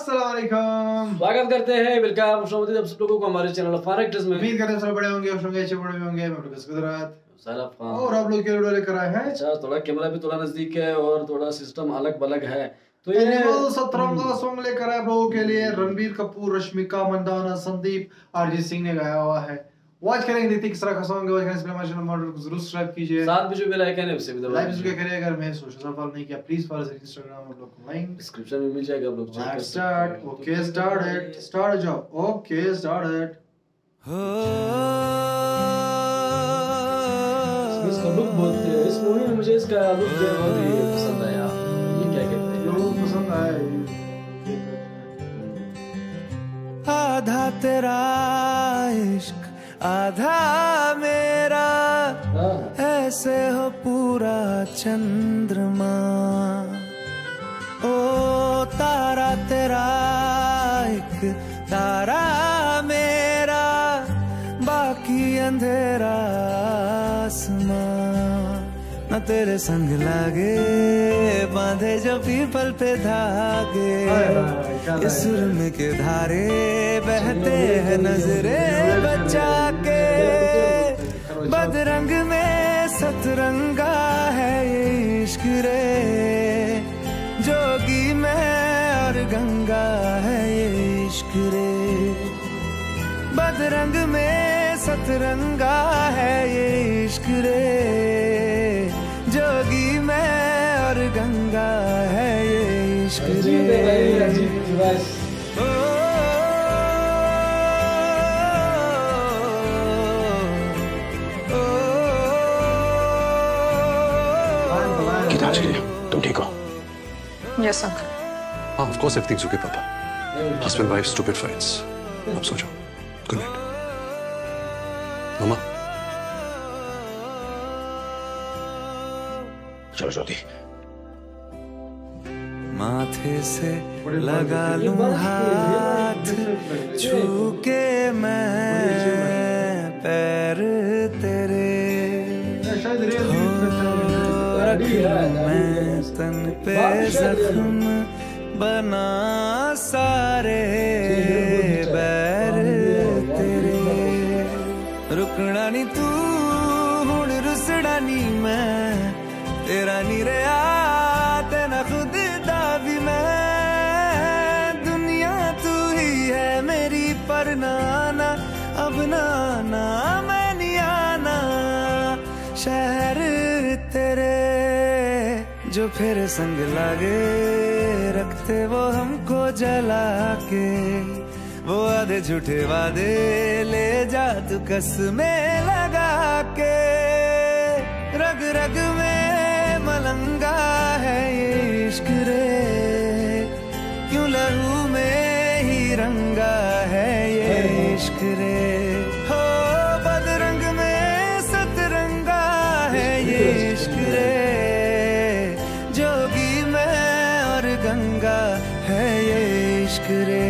अस्सलाम स्वागत करते हैं। वेलकम आप सब लोगों को हमारे चैनल फारेक्टर्स में। उम्मीद करते हैं सब बड़े होंगे और होंगे अच्छे बड़े होंगे। मैं डॉक्टर गुजरात। खान और आप लोग के वीडियो लेकर आए हैं? अच्छा थोड़ा कैमरा भी थोड़ा नज़दीक है और थोड़ा सिस्टम अलग बलग है। तो ये सत्रम का सॉन्ग लेकर आए आप लोगों के लिए। रणबीर कपूर रश्मिका मंदाना संदीप आरजी सिंह ने गाया हुआ है। वॉच करेंगे देखते किस तरह का सॉन्ग है वॉच से पहले हमारे चैनल को ज़रूर सब्सक्राइब कीजिए साथ में जो बेल आइकन है उसे भी दबा लाइव इसके करिए अगर मैं सोशल मीडिया फॉलो नहीं किया प्लीज़ फॉलो इंस्टाग्राम और लोग लाइन डिस्क्रिप्शन में मिल जाएगा आप लोग check कर। Start okay start it start job okay start it इसका लुक बहुत इस मूवी में मुझे इसका लुक जो है बहुत ही पसंद आया ये क्या कहते हैं लोगों को पसंद आए आधा तेरा इश्क आधा मेरा हाँ, ऐसे हो पूरा चंद्रमा। ओ तारा तेरा एक तारा मेरा बाकी अंधेरा तेरे संग लागे बांधे जो पीपल पे धागे। इस सुरम के धारे बहते हैं नजरे बचा के। बदरंग में सतरंगा है ये इश्क रे। जोगी में और गंगा है ये इश्क रे। बदरंग में सतरंगा है ये इश्क रे। गंगा है ये इश्क अजीब है भाई बस तुम ठीक हो यस अंकल हाँ ऑफ़ कोर्स एवरीथिंग्स ओके पापा हस्बैंड वाइफ स्टूपिड फाइट्स अब सो जाओ गुड नाइट मम्मा चलो ज्योति माथे से लगा लूँ हाथ छू के मैं पैर तेरे मैं तन पे जख्म बना सारे बैर तेरे। रुकना नी तू हुण रुसड़ा नी मैं। तेरा नी रहा तेना खुद दुनिया तू ही है मेरी पर अब आना शहर तेरे जो फिर संग लागे, रखते वो हमको जला के वो आधे झूठे वादे ले जा तू कस में लगा के रग रग में मलंगा है ये इश्क इश्क रे जोगी में और गंगा है ये इश्क रे।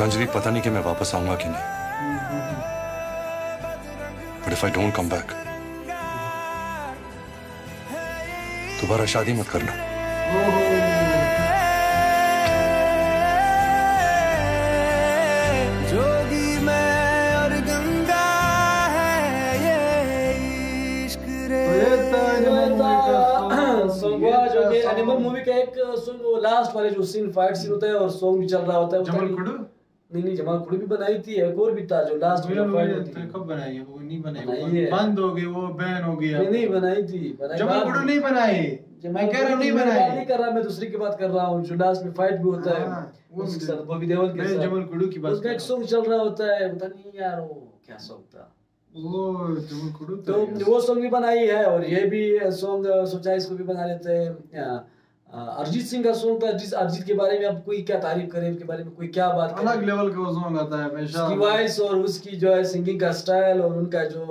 गीतांजलि पता नहीं कि मैं वापस आऊँगा कि नहीं। But if I don't come back दोबारा शादी मत करना। जोगी मैं और गंगा है ये इश्क रे। सॉन्ग ये हुआ जो एनिमल मूवी का एक लास्ट वाले जो सीन फाइट सीन होता है और सॉन्ग भी चल रहा होता है नहीं नहीं जमाल खुड़ी भी बनाई थी एक और भी था जो लास्ट में तो कब बनाई है? वो नहीं बनाई बनाई बंद हो गई वो बैन हो गया। नहीं नहीं बनाई थी बनाई जमल बाद खुडू में। नहीं बनाई। मैं कह रहा हूँ नहीं बात नहीं कर रहा मैं दूसरी की बात कर रहा हूँ जो लास्ट में फाइट भी होता है हाँ, वो उसके साथ बॉबी देओल के साथ। की बात उसका एक सॉन्ग चल रहा होता है पता नहीं यार वो क्या सॉन्ग था। वो तो वो सॉन्ग भी बनाई है और ये भी सॉन्ग सोचा इसको भी बना लेते हैं अरिजीत सिंह का सॉन्ग था जिस अरिजीत के बारे में आप कोई क्या तारीफ़ करें उसके बारे में कोई क्या बात अलग लेवल का सॉन्ग आता है हमेशा। उसकी वॉइस और उसकी जो है सिंगिंग का स्टाइल और उनका जो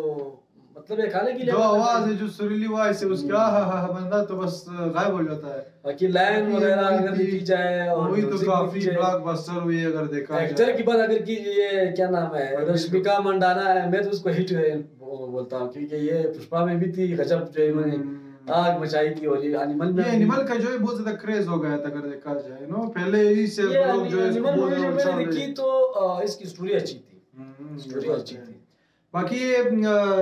मतलब एक ही जो आवाज़ है जो सुरीली वॉइस है उसकी आहा हा हा बंदा तो बस गायब हो जाता है। बाकी लाइन वगैरह अगर देखी जाए और वही तो काफ़ी ब्लॉकबस्टर हुई अगर देखा एक्टर की बात अगर की ये क्या नाम है? रश्मिका मंडाना है मैं तो उसको हिट बोलता हूँ क्योंकि ये पुष्पा में भी थी गजब जो इन्होंने हम्म। आग मचाई थी और ये एनिमल में ये एनिमल का जो है बहुत ज़्यादा क्रेज हो गया था अगर देखा जाए नो? पहले ही से लोग जो है एनिमल मूवी जब मैंने देखी तो इसकी स्टोरी अच्छी थी। हम्म, स्टोरी अच्छी थी। बाकी ये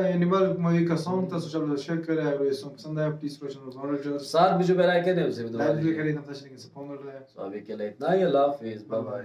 एनिमल मूवी का सॉन्ग था सोशल मीडिया शेयर करें अगर ये सॉन्ग पसंद आया प्लीज़ क्वेश्चन और साथ भी जो मेरा कहने उसे भी दोबारा भी करें तब तक से फ़ोन कर रहे हैं। तो अभी के लिए इतना ही अल्लाह हाफिज बाय बाय